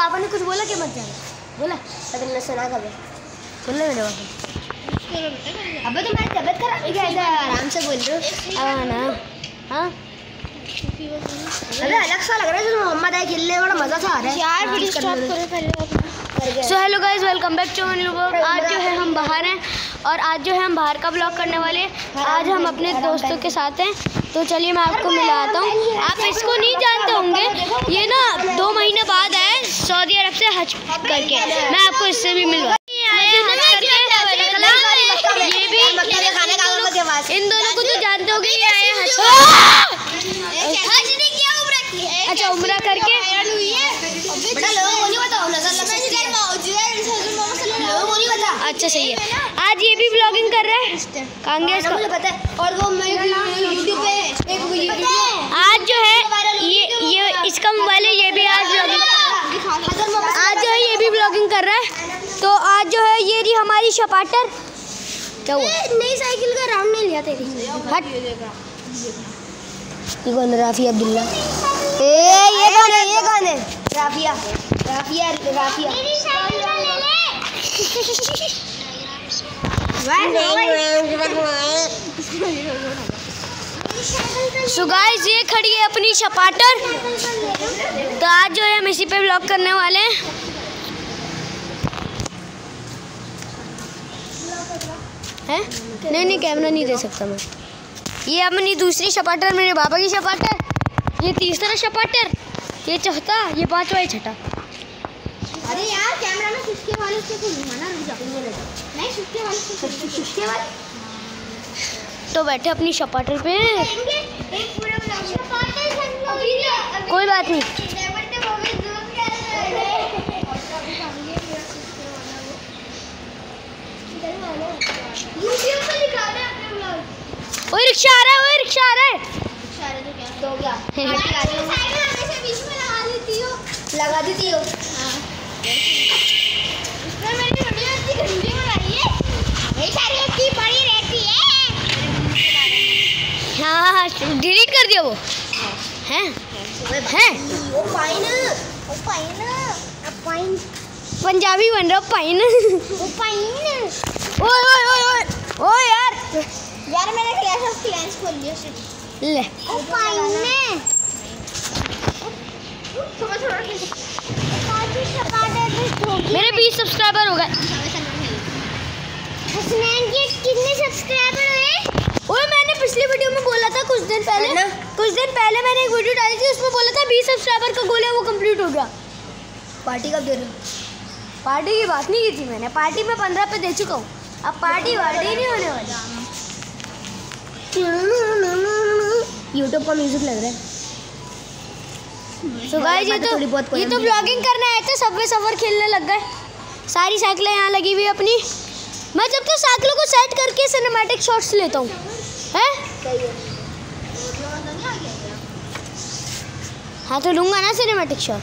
पापा ने कुछ बोला कि मत जाना। बोला तो मैं सुना कभी बोला मेरे पापा। अब तो मैं तबियत खराब है आराम से बोल रहे हो। हाँ ना। हाँ। अरे अलग सा लग रहा है जो मोहम्मद है खेलने बड़ा मज़ा सा आ रहा है। यार वीडियो स्टॉप करो पहले so hello guys welcome back to one लोगों आज जो है हम बाहर हैं। और आज जो है हम बाहर का ब्लॉग करने वाले हैं। आज हम अपने दोस्तों के साथ हैं। तो चलिए मैं आपको मिलाता हूँ। आप इसको नहीं जानते होंगे। ये ना दो महीने बाद आए सऊदी अरब से हज करके। मैं आपको इससे भी मिलवा ये भी इन दोनों को तो जानते होंगे ये आए हज अच्छा उम्र करके? अच्छा सही है। ब्लॉगिंग कर रहे हैं? कांग्रेस का पता है। और वो मैं यूट्यूब पे एक वीडियो आज जो है ये ये इसका मोबाइल है ये भी आज ब्लॉगिंग आज जो है ये भी ब्लॉगिंग कर रहा है। तो आज जो है ये रही हमारी शपाटर। क्या हुआ? नई साइकिल का राउंड नहीं लिया तेरी। हट। ये कौन है? राफी अब्दुल्ला। ए ये कौन है? ये कौन है? राफिया। राफिया राफिया। सो गाइस ये खड़ी है अपनी शपाटर तो आज जो है हम इसी पे ब्लॉग करने वाले हैं। हैं? नहीं नहीं कैमरा नहीं दे सकता मैं। ये अपनी दूसरी शपाटर मेरे बाबा की शपाटर ये तीसरा शपाटर ये चौथा ये पांचवा ये छठा। अरे यार कैमरा में सुस्के वाले से तो घुमाना रुक जा नहीं सुस्के वाले से सुस्के वाले? तो बैठे अपनी शपाटर पे। ब्लॉग कोई बात नहीं। पे दिखा दे अपने ब्लॉग ओए रिक्शा आ रहा है रिक्शा आ रहा है। तो क्या? तो क्या साइड में हमेशा बीच में लगा देती हो। लगा देती हो? है। डिलीट कर दिया वो। हैं? हैं? वो पाइन वो पाइन पाइन पंजाबी बन रहा, पाइन। वो पाइन ओए ओए ओए ओए ओए यार। यार मैंने क्लैश ऑफ़ क्लैंस खोल लिया सिर्फ़ ले। ओ पाइन थोड़ा थोड़ा मेरे 20 सब्सक्राइबर हो गए। कितने सब्सक्राइबर हुए? ओए मैंने पिछली वीडियो में बोला था कुछ दिन पहले ना? कुछ दिन पहले मैंने एक वीडियो डाली थी उसमें बोला था 20 सब्सक्राइबर का गोल है वो कंप्लीट हो गया। पार्टी कब दे रहे हो? पार्टी की बात नहीं की थी मैंने पार्टी में पंद्रह पे दे चुका हूँ। अब पार्टी वार्टी नहीं होने वाली। यूट्यूब का म्यूज़िक लग रहा है। तो गाइस ये तो तो बहुत ये तो ब्लॉगिंग करने आए थे सबवे सफ़र खेलने लग गए। सारी साइकिलें यहाँ लगी हुई अपनी। मैं जब तक साइकिलों को सेट करके सिनेमैटिक शॉट्स लेता हूँ। हैं? हाँ तो लूँगा ना सिनेमैटिक शॉट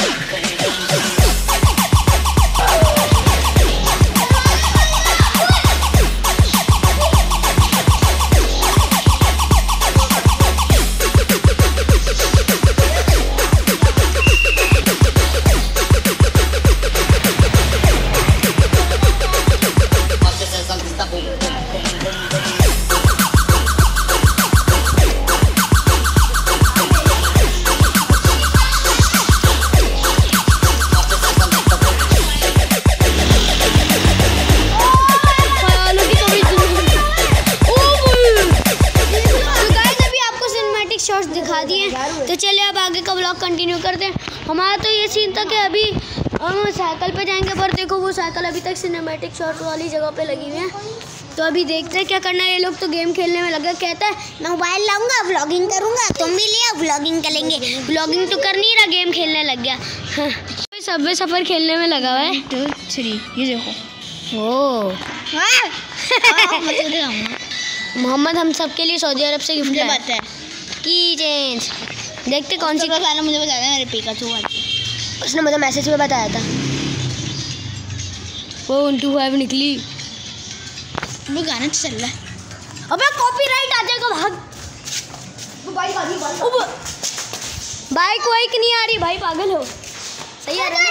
दिखा दिए तो चलिए अब आगे का ब्लॉग कंटिन्यू करते हैं हमारा तो ये सीन था कि अभी हम साइकिल पे जाएँगे पर देखो वो साइकिल अभी तक सिनेमैटिक शॉट वाली जगह पे लगी हुई है तो अभी देखते हैं क्या करना है ये लोग तो गेम खेलने में लगे कहता है मैं मोबाइल लाऊँगा व्लॉगिंग करूँगा तुम भी लिया ब्लॉगिंग करेंगे ब्लॉगिंग तो कर नहीं रहा गेम खेलने लग गया सबवे सफ़र खेलने में लगा हुआ है टू थ्री ये देखो ओ मोहम्मद हम सब के लिए सऊदी अरब से गिफ्ट है की चेंज देखते कौन सी गाना मुझे बता मेरे पिकाचू वाली उसने मुझे मैसेज में बताया था। वो वन टू फाइव निकली। वो गाना तो चल रहा है। अबे कॉपीराइट आ जाएगा भाग। बाइक वाइक नहीं आ रही भाई पागल हो। सही आ रहा है।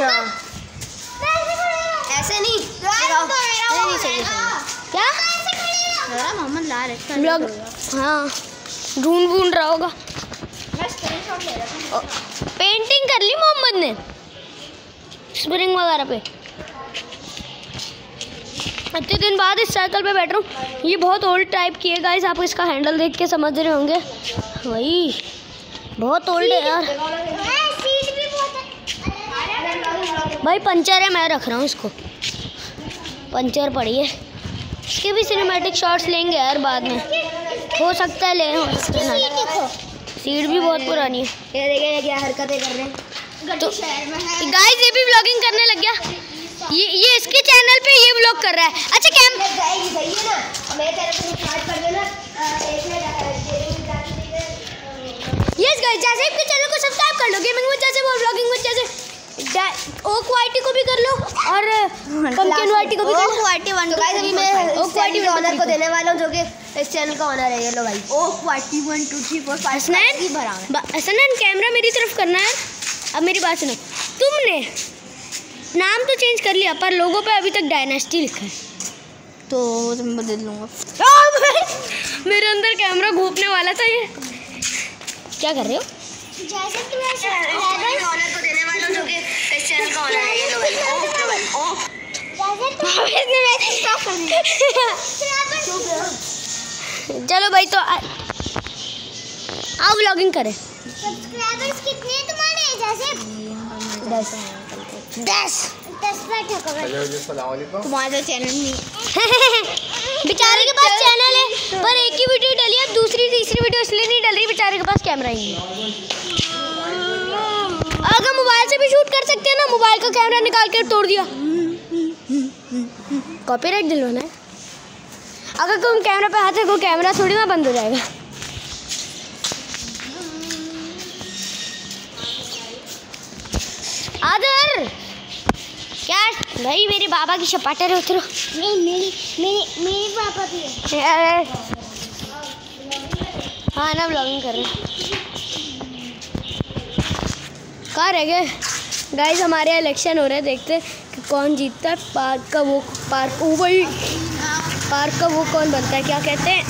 हाँ। ऐसे नहीं। नहीं नहीं है, है। क्या? मोहम्मद लाल है ब्लॉग हाँ। ढूंढ ढूंढ रहा होगा पेंटिंग कर ली मोहम्मद ने? स्प्रिंग वगैरह पे। इतने दिन बाद इस साइकिल पे बैठ रहा हूँ। ये बहुत ओल्ड टाइप की है गाइस आप इसका हैंडल देख के समझ रहे होंगे। वही बहुत ओल्ड है यार। भाई पंचर है मैं रख रहा हूँ इसको। पंचर पड़ी है। इसके भी सिनेमैटिक शॉट्स लेंगे यार बाद में। हो सकता है ले हो सकता है सीट भी बहुत पुरानी है। ये देखिए ये क्या हरकतें कर रहे हैं। तो- गाइस ये भी व्लॉगिंग करने लग गया। ये ये इसके चैनल पे ये व्लॉग कर रहा है। अच्छा कैम है यस गाइस जैसे आपके चैनल को सब्सक्राइब कर लो गेमिंग में जैसे वो व्लॉगिंग में जैसे ओक वाईटी को भी कर लो और पंकिन वाईटी को भी कर लो। क्वालिटी वन तो guys, अभी मैं ओ क्वालिटी ऑनर को देने वाला हूँ जो कि इस चैनल का ऑनर है ये लो भाई ओ quality one two three four five Hasnain? की भरा है। हसनैन कैमरा मेरी तरफ़ करना है। अब मेरी बात सुनो। तुमने नाम तो चेंज कर लिया पर लोगों पे अभी तक डायनेस्टी लिखा है। तो मैं बदल लूँगा। मेरे अंदर कैमरा घूपने वाला था ये। क्या कर रहे हो? जैसे तुम्हें ऑनर को देने वाला हूँ जो कि इस चैनल का ऑनर है ये लो भाई ओ ओ इसने मैसेज स्टॉप कर दिया चलो भाई तो आ- आओ व्लॉगिंग करें। सब्सक्राइबर्स कितने हैं तुम्हारे? जैसे दस। दस। दस पर ठको तुम्हारा चैनल नहीं बेचारे के पास चैनल है पर एक ही वीडियो डली है दूसरी तीसरी वीडियो इसलिए नहीं डल रही बेचारे के पास कैमरा ही नहीं अगर मोबाइल से भी शूट कर सकते हैं ना मोबाइल का कैमरा निकाल कर तोड़ दिया। कॉपीराइट दिलवाना है। अगर तुम कैमरा पे हाथ रखो कैमरा थोड़ी ना बंद हो जाएगा। आदर! क्या? भाई मेरे बाबा की सपाटे रहे उतरो। नहीं मेरी मेरी मेरी पापा भी है। हाँ ना ब्लॉगिंग कर रहे कहाँ रह गए? गाइस हमारे यहाँ इलेक्शन हो रहे हैं देखते हैं कि कौन जीतता है। पार्क का वो पार्क ओ भाई। पार्क का वो कौन बनता है? क्या कहते हैं?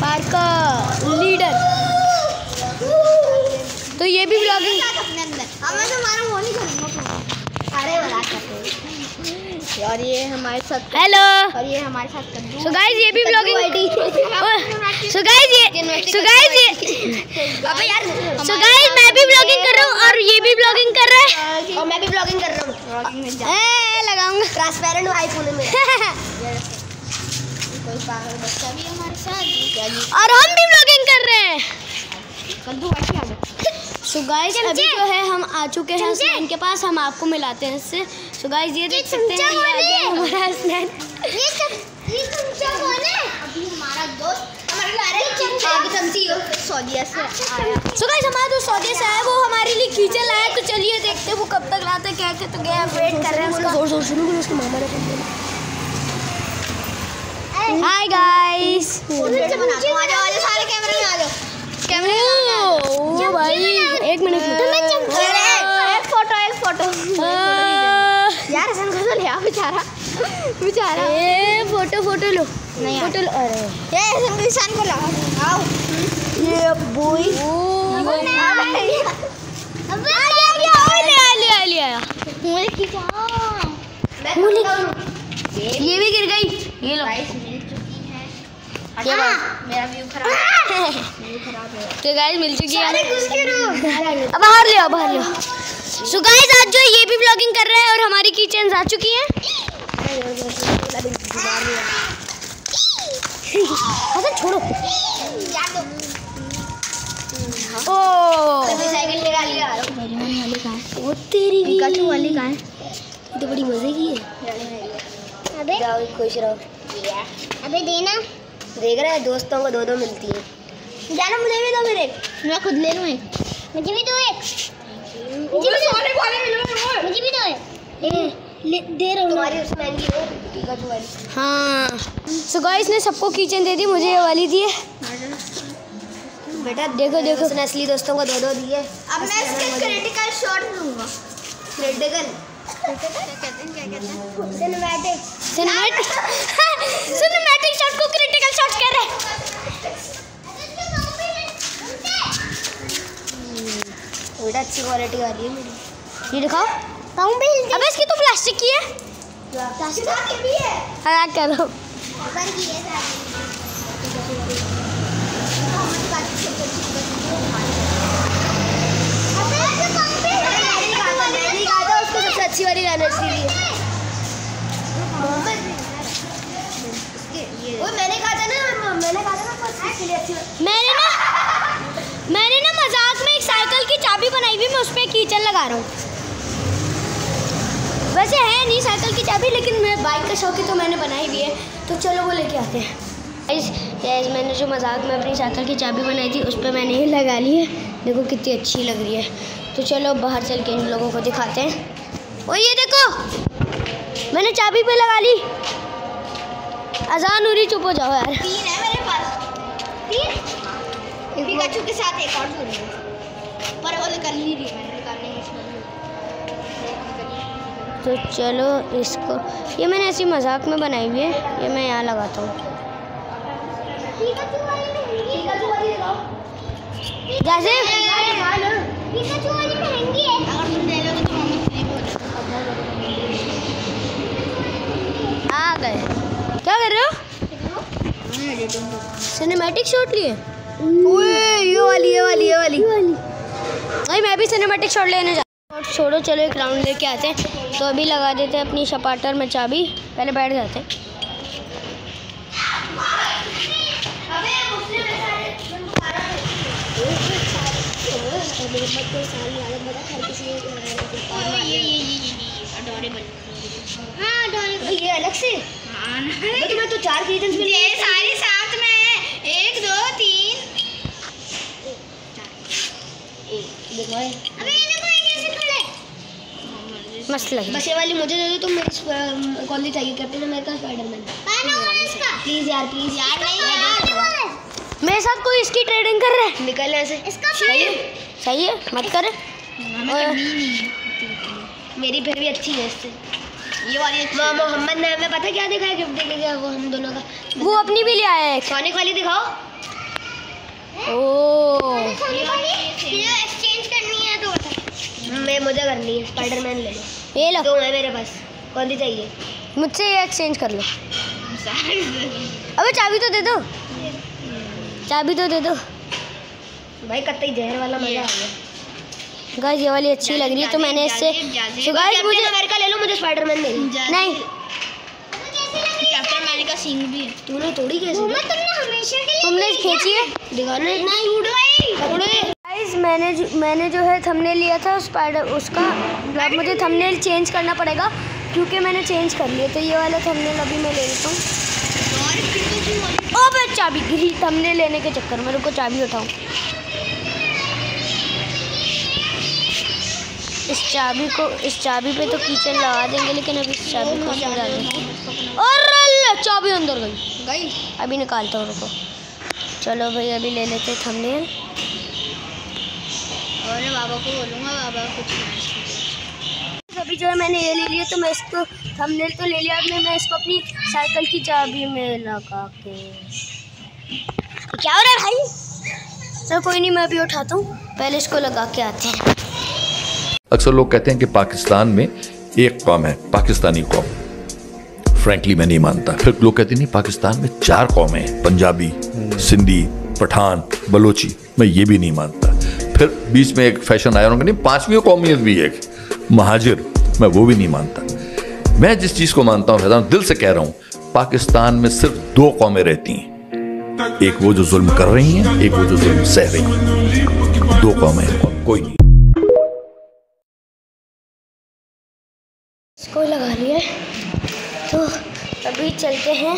पार्क का लीडर। तो ये भी ब्लॉगिंग और ये हमारे साथ हेलो और ये हमारे साथ सो गाइस ये भी ब्लॉगिंग सो गाइस ये सो गाइस ये अबे यार सो गाइस मैं भी ब्लॉगिंग कर रहा हूँ और ये भी ब्लॉगिंग कर रहा है। और मैं भी ब्लॉगिंग कर रहा हूँ। लगाऊँगा। ट्रांसपेरेंट आईफोन में। बच्चा भी हमारे साथ और हम भी ब्लॉगिंग कर रहे हैं। सो गाइस अभी जो है हम आ चुके हैं हसनैन के पास। हम आपको मिलाते हैं इससे। सो गाइस ये देख सकते हैं ये आ गया हमारा हसनैन ये सब ये चमचा कौन है अभी हमारा दोस्त सऊदीया से आया सो गाइस हमारा जो सौदे से है वो हमारे लिए कीचन लाया तो चलिए देखते हैं वो कब तक लाते हैं क्या क्या तो गया वेट कर रहे हैं उसका। ज़ोर ज़ोर शुरू करो उसके मामा ने हाय गाइस आ जाओ। आ जाओ सारे कैमरे में आ जाओ कैमरे में ओ भाई एक मिनट अरे, एक फ़ोटो एक फ़ोटो। यार हसन को तो ले आओ बेचारा। बेचारा। ए फ़ोटो फ़ोटो लो। नहीं फ़ोटो लो अरे ये हसन को ईशान को लगाओ आओ ये बॉय ओ अबे आ गया आ गया आ लिया आ लिया आ लिया मुझे खिंचा ये भी गिर गई ये लो ये मेरा व्यू खराब है व्यू खराब है तो गाइस मिल चुकी है अरे घुस के रहो अब बाहर ले आओ बाहर ले सो गाइस आज जो ये भी ब्लॉगिंग कर रहा है और हमारी किचन आ चुकी हैं अच्छा छोड़ो। यार ओ वो तेरी भी पिकाचू वाली कहाँ है तो बड़ी मज़े की है। अबे। जाओ खुश रहो। अबे देना। देख रहे हैं दोस्तों को दो दो मिलती है। जाना मुझे भी दो मेरे। मैं खुद ले लूँ एक। मुझे भी दो एक। मुझे भी दो। एक। मुझे भी दो एक। दे रहा हूँ तुम्हारी उसमें महँगी हो वाली। हाँ। सो गाइस ने सबको किचन दे दी मुझे ये वाली दी है। बेटा देखो देखो। उसने असली दोस्तों को दो दो दिए अब मैं इसके क्रिटिकल शॉट लूँगा critical cinematic cinematic cinematic shot को क्रिटिकल शॉट कह रहे बेटा अच्छी क्वालिटी आ रही है मेरी। ये दिखाओ। अबे इसकी तो प्लास्टिक की है। प्लास्टिक भी है। हाँ करो। ऊपर की है सारी। सबसे अच्छी वाली रहना इसलिए मैंने कहा था ना मैंने कहा था ना अच्छी मैंने ना मैंने ना मज़ाक में एक साइकिल की चाबी बनाई हुई मैं उस पर कीचन लगा रहा हूँ। वैसे है नहीं साइकिल की चाबी लेकिन मैं बाइक का शौक है तो मैंने बनाई हुई है। तो चलो वो लेके आते हैं। गाइस गाइस मैंने जो मज़ाक में अपनी साइकिल की चाबी बनाई थी उस पर मैंने ये लगा ली है। देखो कितनी अच्छी लग रही है। तो चलो बाहर चल के इन लोगों को दिखाते हैं। ओ ये देखो! मैंने चाबी पे लगा ली। अजान उरी चुप हो जाओ यार। तीन है मेरे पास। तीन? के साथ एक और पर वो निकल नहीं रही मैंने तो चलो इसको। ये मैंने ऐसी मज़ाक में बनाई हुई है ये मैं यहाँ लगाता हूँ। जैसे आ गए। क्या कर रहे हो? सिनेमैटिक शॉट लिए? ये वाली ये वाली ये वाली। भाई मैं भी सिनेमैटिक शॉट लेने जा शॉट छोड़ो चलो एक राउंड लेके आते हैं। तो अभी लगा देते हैं अपनी सपाटर में चाबी। पहले बैठ जाते हैं। ये अलग से। तुम्हें तो चार सीज़न मिल ये साथ में एक दो तीन। अबे इन्हें कोई कैसे खड़े मस्त लग। बस ये वाली मुझे दे दो तुम मेरी कौन सी चाहिए कैप्टन अमेरिका स्पाइडरमैन। पाना वाला इसका। प्लीज़ यार प्लीज़। यार नहीं यार मेरे साथ कोई इसकी ट्रेडिंग कर रहा है? निकल यहाँ से। इसका सही है सही है मत कर। और- मेरी फिर भी अच्छी है इससे। ये वाली अच्छी माँ मोहम्मद ने हमें पता क्या दिखाया? गिफ्ट देने गया वो हम दोनों का। वो अपनी भी ले आया है। सोनिक वाली दिखाओ। ओ एक्सचेंज करनी है तो बता मैं मुझे करनी है स्पाइडरमैन ले लो। ये लो। दो है मेरे पास कौन सी चाहिए? मुझसे ये एक्सचेंज कर लो। अबे चाबी तो दे दो। चाबी तो दे दो। भाई कत्ते जहर वाला मज़ा आ गया। गाइस ये वाली अच्छी लग रही है तो मैंने इससे तो गाइस मुझे अमेरिका ले लो मुझे स्पाइडरमैन दे नहीं। कैप्टन अमेरिका सिंह भी है। तूने तोड़ी कैसे तुमने हमेशा के लिए तुमने खींची है? दिखाने। नहीं उड़। गई गाइस मैंने जो मैंने जो है थंबनेल लिया था स्पाइडर उसका अब मुझे थंबनेल चेंज करना पड़ेगा क्योंकि मैंने चेंज कर लिया तो ये वाला थंबनेल अभी मैं ले लेता हूँ। ओ बे चाबी गिरी थंबनेल लेने के चक्कर में रुको चाबी उठाऊँ। इस चाबी को इस चाबी पे तो कीचड़ लगा देंगे लेकिन अभी इस चाबी को समझा देंगे। और चाबी अंदर गई। गई? अभी निकालता हूँ रुको। चलो भाई अभी ले लेते हैं थंबनेल और मैं बाबा को बोलूँगा बाबा कुछ अभी जो है मैंने ये ले लिया तो मैं इसको थंबनेल तो ले लिया अब मैं मैं इसको अपनी साइकिल की चाबी में लगा के। क्या हो रहा है भाई? सर कोई नहीं मैं अभी उठाता हूँ। पहले इसको लगा के आते हैं। अक्सर लोग कहते हैं कि पाकिस्तान में एक कौम है पाकिस्तानी कौम। फ्रैंकली मैं नहीं मानता। फिर लोग कहते नहीं पाकिस्तान में चार कौमें हैं पंजाबी सिंधी पठान बलोची। मैं ये भी नहीं मानता। फिर बीच में एक फ़ैशन आया, उन्होंने नहीं, पांचवी कौमियत भी एक महाजिर, मैं वो भी नहीं मानता। मैं जिस चीज़ को मानता हूँ फैजान दिल से कह रहा हूँ, पाकिस्तान में सिर्फ़ दो कौमें रहती हैं। एक वो जो जुल्म कर रही हैं, एक वो जो जुल्म सह रही हैं। दो कौमें और कोई नहीं। इसको लगा लिया है। तो चलते हैं,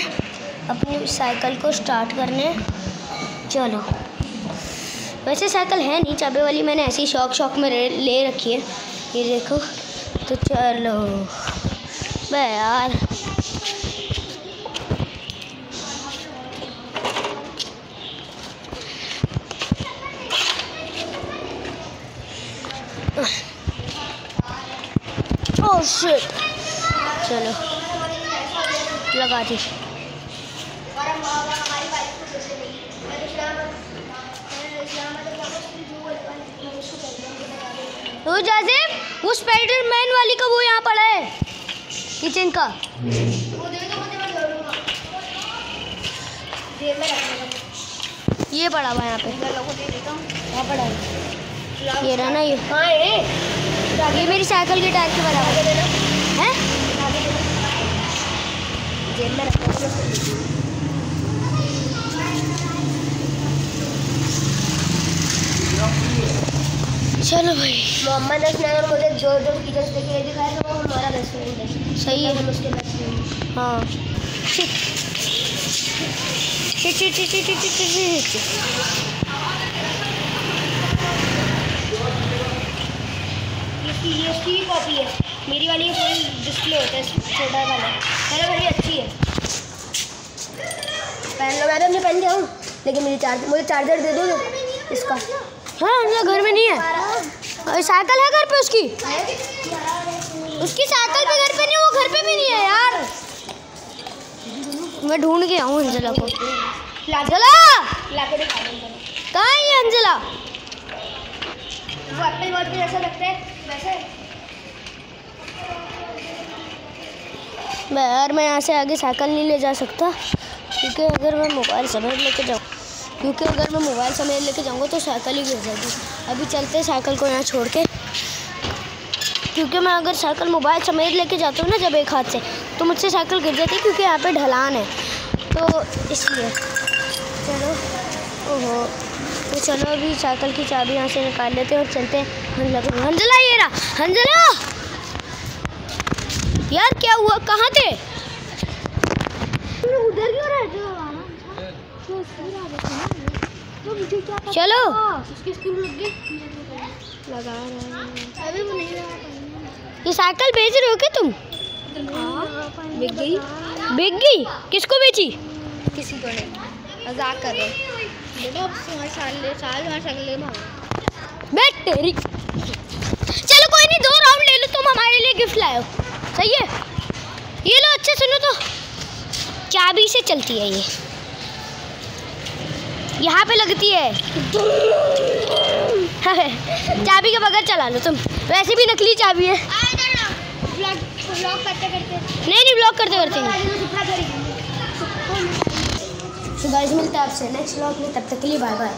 अपनी साइकिल को स्टार्ट करने। चलो। वैसे साइकिल है नहीं, चाबे वाली मैंने ऐसी शौक शौक में ले रखी है। ये देखो तो चलो। बे यार। ओह शिट चलो। लगा दी। वो जाजिब वो स्पाइडरमैन वाली का वो यहाँ पड़ा है। किचन का। ये पड़ा हुआ यहाँ पे। ये रहा ना ये। ये ये मेरी साइकिल के टायर के बराबर है। जेब में रखो चलो भाई। मोहम्मद अगर मुझे जो जो फीचर्स देखे ये दिखाए तो वो हमारा बेस्ट फ्रेंड है। सही है। हम उसके बेस्ट फ्रेंड हाँ। Shit shit shit shit shit shit shit shit इसकी ये इसकी कॉपी है। मेरी वाली फुल डिस्प्ले होता है छोटा वाला। मेरा बड़ी अच्छी है। पहन लो मैं तो अपने पहन के आऊँ लेकिन मेरी चार्ज मुझे चार्जर दे दो इसका। हाँ अंजला घर में नहीं है। और साइकिल है घर पे उसकी? उसकी साइकिल पे घर पे नहीं वो घर पे भी नहीं है यार। मैं ढूंढ के आऊँ अंजला को। अंजला! कहाँ है अंजला? वो एप्पल वॉच पे जैसा लगता है वैसे। यार मैं यहाँ से आगे साइकिल नहीं ले जा सकता क्योंकि अगर मैं मोबाइल समेत लेके जाऊँ। क्योंकि अगर मैं मोबाइल समेत लेके जाऊँगा तो साइकिल ही गिर जाएगी। अभी चलते हैं साइकिल को यहाँ छोड़ के। क्योंकि मैं अगर साइकिल मोबाइल समेत लेके जाता हूँ ना जब एक हाथ से तो मुझसे साइकिल गिर जाती है क्योंकि यहाँ पे ढलान है। तो इसलिए, चलो, ओहो तो चलो अभी साइकिल की चाबी यहाँ से निकाल लेते हैं और चलते हैं हंजला हंजला ये रहा, हंजला! यार, क्या हुआ? कहाँ थे उधर क्यों रहते हो चलो। उसकी स्क्रीन लग गई लगा रहा है अभी वो नहीं लगा ये साइकिल बेच रहे हो क्या तुम? बिक गई। बिक गई? किसको बेची? किसी को नहीं। मज़ाक कर रहे अब साल साल ले बैठ तेरी। चलो कोई नहीं दो राउंड ले लो। तुम हमारे लिए गिफ्ट लाए हो। सही है? ये लो अच्छे सुनो तो। चाबी से चलती है ये। यहाँ पे लगती है। चाबी के बगैर चला लो तुम। वैसे भी नकली चाबी है। नहीं नहीं ब्लॉक करते करते मिलता है आपसे नेक्स्ट ब्लॉग में। तब तक के लिए बाय बाय